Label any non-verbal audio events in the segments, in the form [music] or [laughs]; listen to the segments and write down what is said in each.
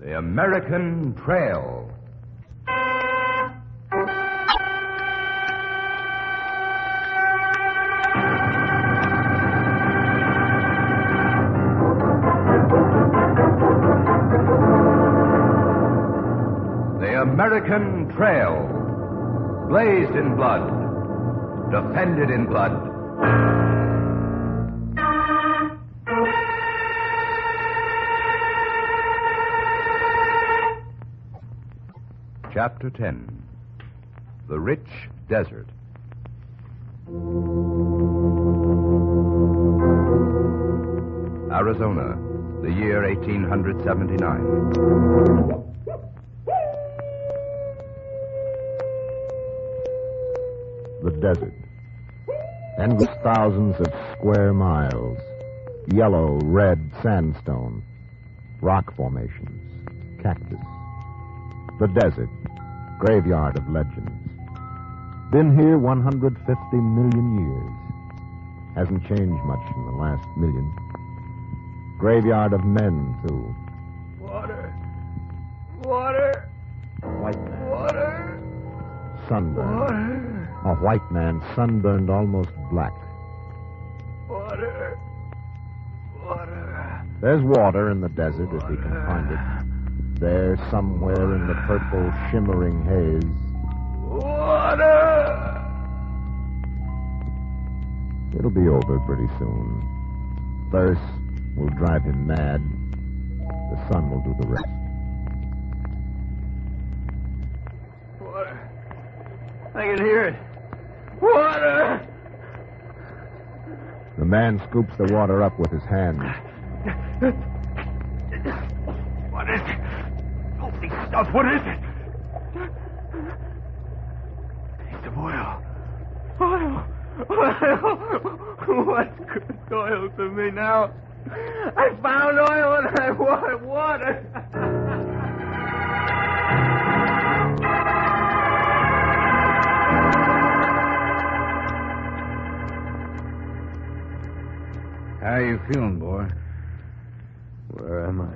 The American Trail. The American Trail. Blazed in blood. Defended in blood. Chapter 10 The Rich Desert. Arizona, the year 1879. The desert. Endless thousands of square miles. Yellow, red sandstone. Rock formations. Cactus. The desert. Graveyard of legends. Been here 150 million years. Hasn't changed much in the last million. Graveyard of men, too. Water. Water. White man. Water. Sunburned. Water. A white man sunburned almost black. Water. Water. There's water in the desert if he can find it. There, somewhere in the purple, shimmering haze. Water. It'll be over pretty soon. Thirst will drive him mad. The sun will do the rest. Water. I can hear it. Water. The man scoops the water up with his hand. [laughs] What is it? Holy stuff, uh, what is it? Taste of oil. Oil. Oil. What's good oil to me now? I found oil and I want water. How you feeling, boy? Where am I?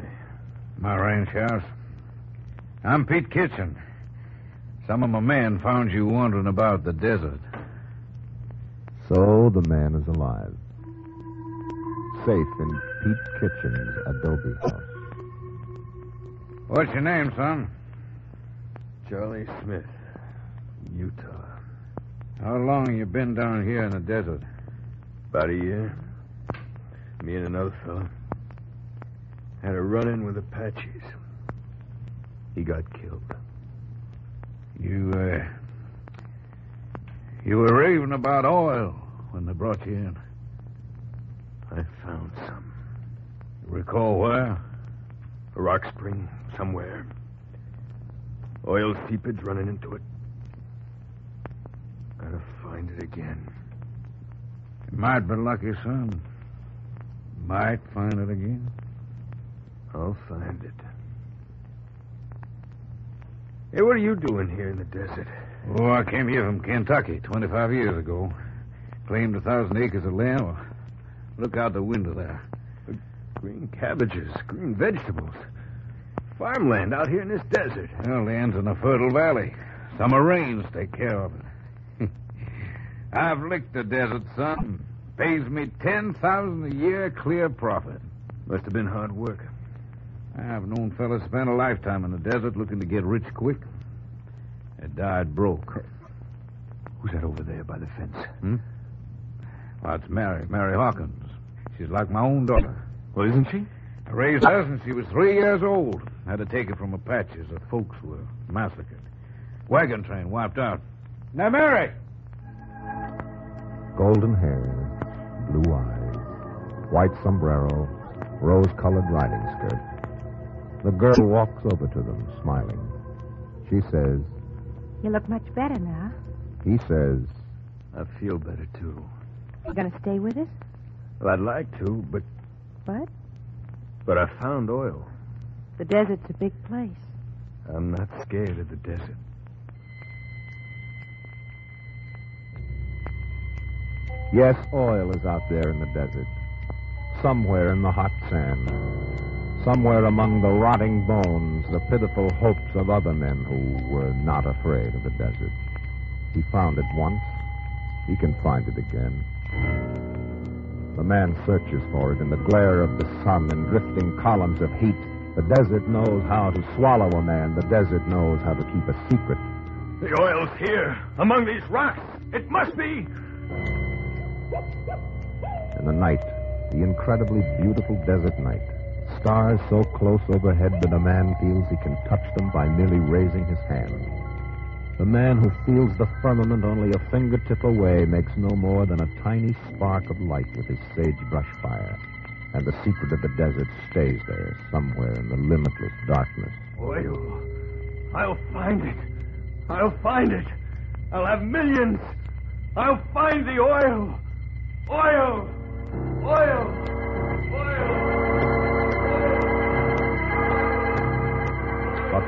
My ranch house. I'm Pete Kitchen. Some of my men found you wandering about the desert. So the man is alive. Safe in Pete Kitchen's adobe house. What's your name, son? Charlie Smith, Utah. How long you been down here in the desert? About a year. Me and another fellow had a run in with Apaches. He got killed. You, uh. You were raving about oil when they brought you in. I found some. Recall where? A rock spring somewhere. Oil seepage running into it. Gotta find it again. You might be lucky, son. Might find it again. I'll find it. Hey, what are you doing here in the desert? Oh, I came here from Kentucky 25 years ago. Claimed a thousand acres of land. Well, look out the window there. Green cabbages, green vegetables. Farmland out here in this desert. Well, land's in a fertile valley. Summer rains take care of it. [laughs] I've licked the desert, son. Pays me ten thousand a year clear profit. Must have been hard work. I've known fellas spend a lifetime in the desert looking to get rich quick. They died broke. Who's that over there by the fence? Hmm? Well, it's Mary, Mary Hawkins. She's like my own daughter. Well, isn't she? I raised her since she was three years old. Had to take her from Apaches. Her folks were massacred. Wagon train wiped out. Now, Mary! Golden hair, blue eyes, white sombrero, rose colored riding skirt. The girl walks over to them, smiling. She says, You look much better now. He says, I feel better, too. You gonna stay with us? Well, I'd like to, but What? but I found oil. The desert's a big place. I'm not scared of the desert. Yes, oil is out there in the desert. Somewhere in the hot sand. Somewhere among the rotting bones, the pitiful hopes of other men who were not afraid of the desert. He found it once. He can find it again. The man searches for it in the glare of the sun and drifting columns of heat. The desert knows how to swallow a man. The desert knows how to keep a secret. The oil's here, among these rocks. It must be. In the night, the incredibly beautiful desert night, stars so close overhead that a man feels he can touch them by merely raising his hand. The man who feels the firmament only a fingertip away makes no more than a tiny spark of light with his sagebrush fire. And the secret of the desert stays there, somewhere in the limitless darkness. Oil. I'll find it. I'll find it. I'll have millions. I'll find the oil. Oil. Oil.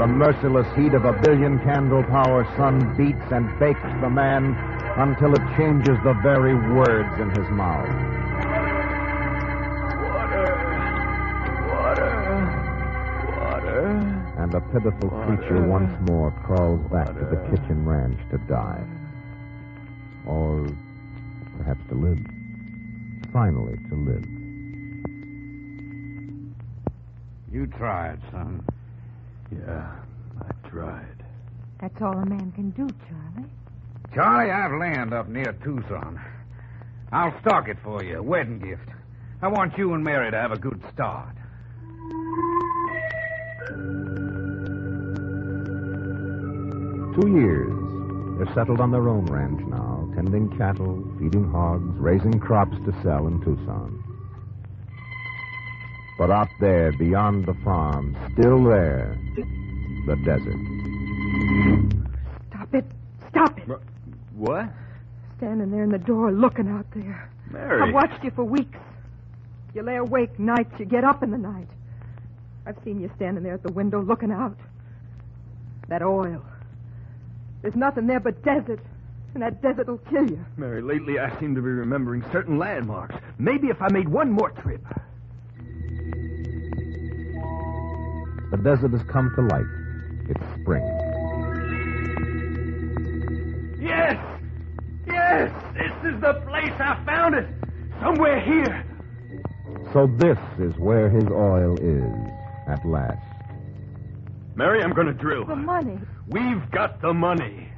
The merciless heat of a billion candle power sun beats and bakes the man until it changes the very words in his mouth. Water. Water. Water. And the pitiful creature once more crawls back to the kitchen ranch to die. Or perhaps to live. Finally, to live. You tried, son. Yeah, I tried. That's all a man can do, Charlie. Charlie, I've land up near Tucson. I'll stock it for you, a wedding gift. I want you and Mary to have a good start. Two years. They're settled on their own ranch now, tending cattle, feeding hogs, raising crops to sell in Tucson. But out there, beyond the farm, still there, the desert. Stop it. Stop it. What? Standing there in the door looking out there. Mary. I've watched you for weeks. You lay awake nights, you get up in the night. I've seen you standing there at the window looking out. That oil. There's nothing there but desert. And that desert will kill you. Mary, lately I seem to be remembering certain landmarks. Maybe if I made one more trip. The desert has come to life. It's spring. Yes! Yes! This is the place I found it! Somewhere here. So this is where his oil is, at last. Mary, I'm going to drill. The money. We've got the money.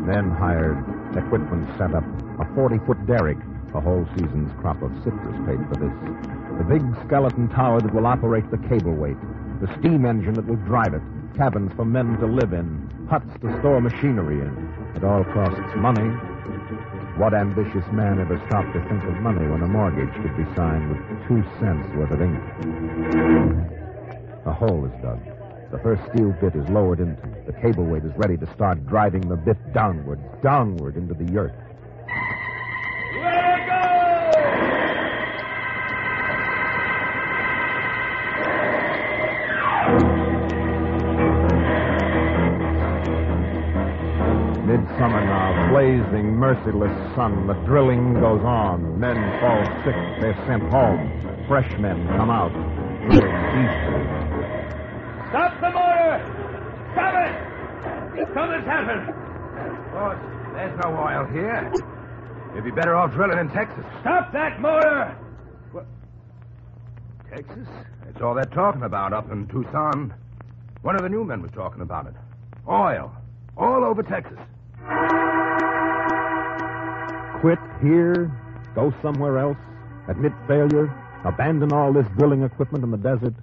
Men hired, equipment set up, a 40 foot derrick, a whole season's crop of citrus paid for this. The big skeleton tower that will operate the cable weight, the steam engine that will drive it, cabins for men to live in, huts to store machinery in. It all costs money. What ambitious man ever stopped to think of money when a mortgage could be signed with two cents worth of ink? A hole is dug. The first steel bit is lowered into. The cable weight is ready to start driving the bit downward, downward into the earth. Blazing, merciless sun. The drilling goes on. Men fall sick. They're sent home. Fresh men come out. Drill deep. Stop the motor! Stop it! Something's happened. Boss, there's no oil here. You'd be better off drilling in Texas. Stop that motor! Texas? That's all they're talking about up in Tucson. One of the new men was talking about it. Oil. All over Texas. Quit here. Go somewhere else. Admit failure. Abandon all this drilling equipment in the desert.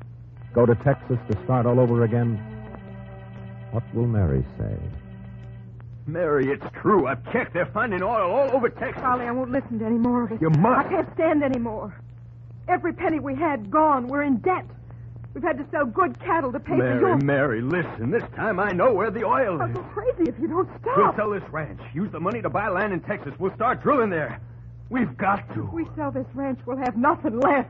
Go to Texas to start all over again. What will Mary say? Mary, it's true. I've checked. They're finding oil all over Texas. Charlie, I won't listen to any more of it. You must. I can't stand any more. Every penny we had gone. We're in debt. We've had to sell good cattle to pay for Mary, your... Mary, listen. This time I know where the oil is. I'll go crazy if you don't stop. We'll stop. sell this ranch. Use the money to buy land in Texas. We'll start drilling there. We've got to. If we sell this ranch, we'll have nothing left.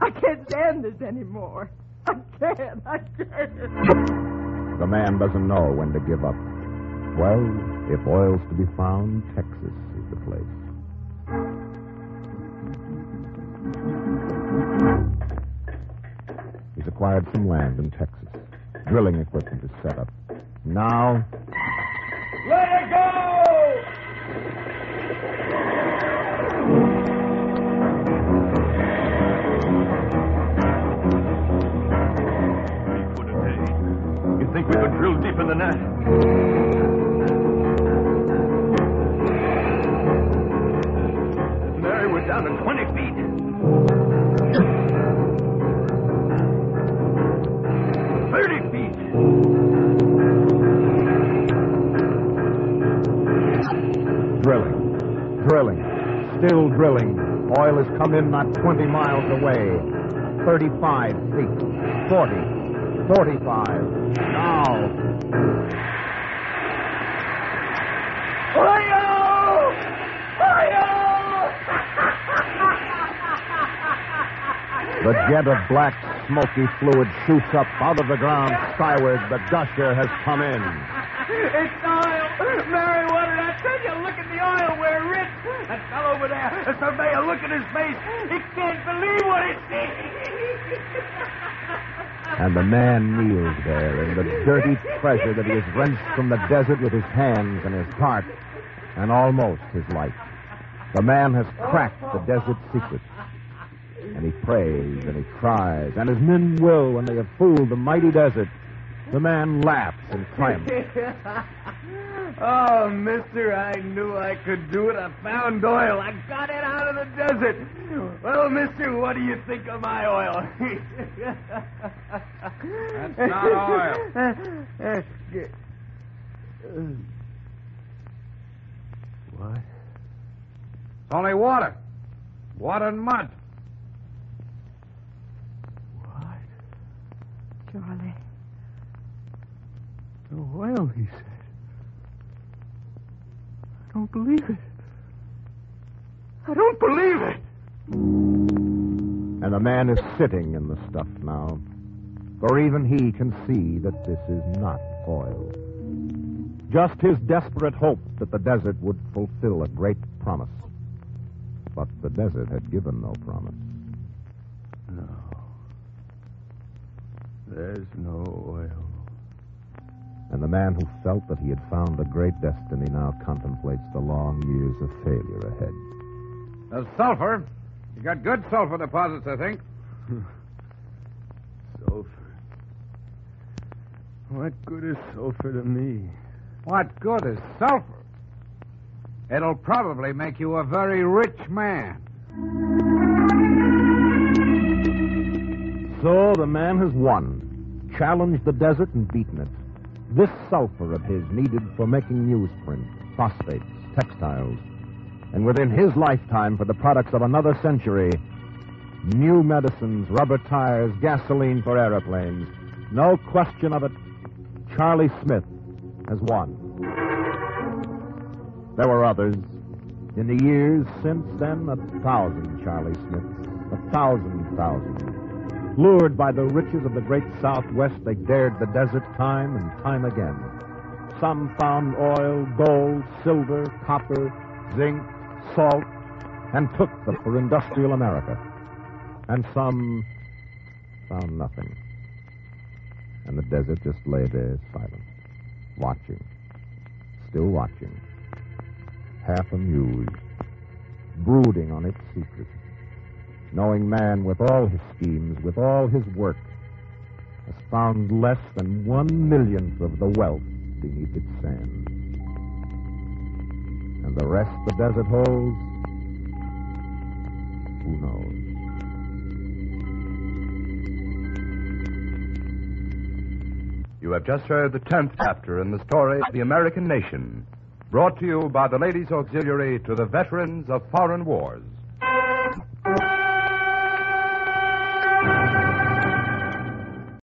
I can't stand this anymore. I can't. I can't. The man doesn't know when to give up. Well, if oil's to be found, Texas is the place. Acquired some land in Texas. Drilling equipment is set up. Now, Let it go! You think we could drill deep in the Mary, drilling. Oil has come in not 20 miles away. 35 feet, 40, 45. Now, the jet of black, smoky fluid shoots up out of the ground skyward. The gusher has come in. It's oil! Mary, what did I tell you? Look at the oil. We're rich. That fellow over there, the surveyor, look at his face. He can't believe what he sees. And the man kneels there in the dirty treasure that he has wrenched from the desert with his hands and his heart and almost his life. The man has cracked the desert secret. And he prays and he cries, and as men will when they have fooled the mighty desert. The man laughs in triumph. Oh, mister, I knew I could do it. I found oil. I got it out of the desert. Well, mister, what do you think of my oil? That's not oil. What? It's only water. Water and mud. What? Charlie. The oil, he said. I don't believe it. I don't believe it. And the man is sitting in the stuff now. For even he can see that this is not oil. Just his desperate hope that the desert would fulfill a great promise. But the desert had given no promise. No. There's no oil. And the man who felt that he had found a great destiny now contemplates the long years of failure ahead. There's sulfur. You got good sulfur deposits, I think. [laughs] Sulfur. What good is sulfur to me? What good is sulfur? It'll probably make you a very rich man. So the man has won, challenged the desert and beaten it. This sulfur of his needed for making newsprint, phosphates, textiles, and within his lifetime for the products of another century, new medicines, rubber tires, gasoline for aeroplanes. No question of it, Charlie Smith has won. There were others. In the years since then, a thousand Charlie Smiths, a thousand thousand. Lured by the riches of the great Southwest, they dared the desert time and time again. Some found oil, gold, silver, copper, zinc, salt, and took them for industrial America. And some found nothing. And the desert just lay there silent, watching, still watching, half amused, brooding on its secret knowing man with all his schemes, with all his work, has found less than one millionth of the wealth beneath its sand. And the rest the desert holds, who knows? You have just heard the tenth chapter in the story of the American nation, brought to you by the Ladies Auxiliary to the Veterans of Foreign Wars.